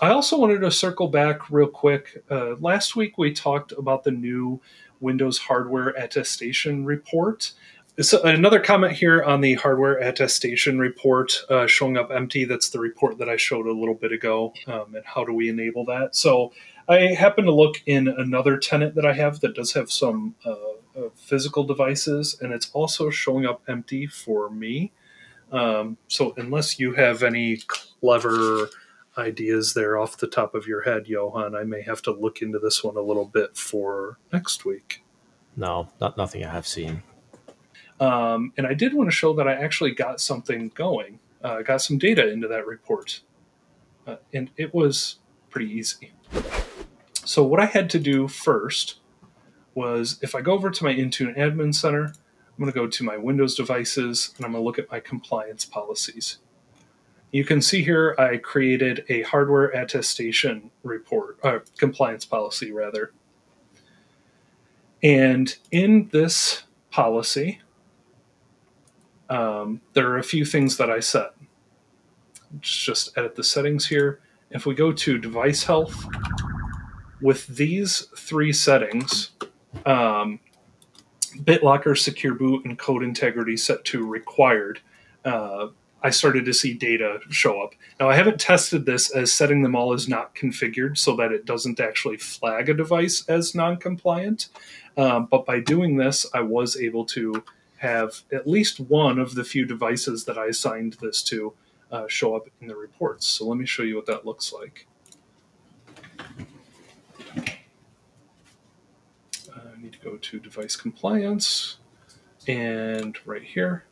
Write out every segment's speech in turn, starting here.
I also wanted to circle back real quick. Uh, last week we talked about the new Windows hardware attestation report. So another comment here on the hardware attestation report uh, showing up empty. That's the report that I showed a little bit ago. Um, and how do we enable that? So I happen to look in another tenant that I have that does have some uh, uh, physical devices, and it's also showing up empty for me. Um, so unless you have any clever ideas there off the top of your head, Johan, I may have to look into this one a little bit for next week. No, not nothing I have seen. Um, and I did want to show that I actually got something going. Uh, got some data into that report, uh, and it was pretty easy. So what I had to do first was if I go over to my Intune Admin Center, I'm going to go to my Windows devices and I'm going to look at my compliance policies. You can see here I created a hardware attestation report, uh, compliance policy rather. And in this policy, um, there are a few things that I set. Let's Just edit the settings here. If we go to device health, with these three settings, um, BitLocker, Secure Boot, and Code Integrity set to required, uh, I started to see data show up. Now, I haven't tested this as setting them all as not configured so that it doesn't actually flag a device as non compliant. Um, but by doing this, I was able to have at least one of the few devices that I assigned this to uh, show up in the reports. So let me show you what that looks like. I need to go to device compliance and right here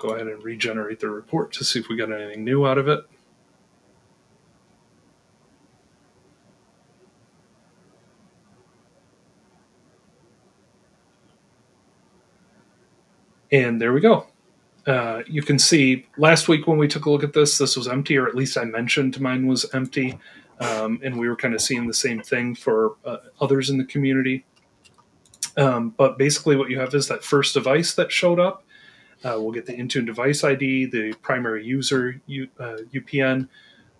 go ahead and regenerate the report to see if we got anything new out of it. And there we go. Uh, you can see last week when we took a look at this, this was empty, or at least I mentioned mine was empty. Um, and we were kind of seeing the same thing for uh, others in the community. Um, but basically, what you have is that first device that showed up, uh, we'll get the Intune device ID, the primary user U, uh, UPN,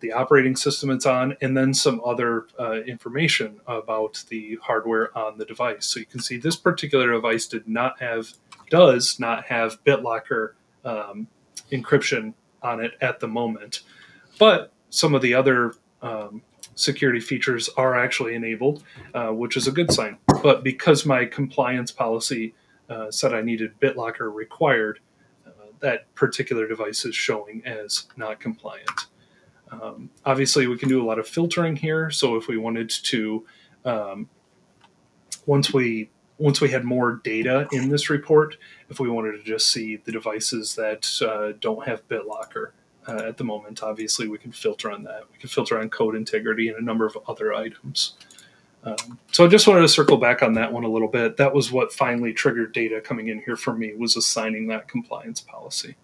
the operating system it's on, and then some other uh, information about the hardware on the device. So you can see this particular device did not have, does not have BitLocker um, encryption on it at the moment, but some of the other um, security features are actually enabled, uh, which is a good sign. But because my compliance policy uh, said I needed BitLocker required, that particular device is showing as not compliant. Um, obviously, we can do a lot of filtering here. So if we wanted to, um, once we once we had more data in this report, if we wanted to just see the devices that uh, don't have BitLocker uh, at the moment, obviously we can filter on that. We can filter on code integrity and a number of other items. Um, so I just wanted to circle back on that one a little bit. That was what finally triggered data coming in here for me was assigning that compliance policy.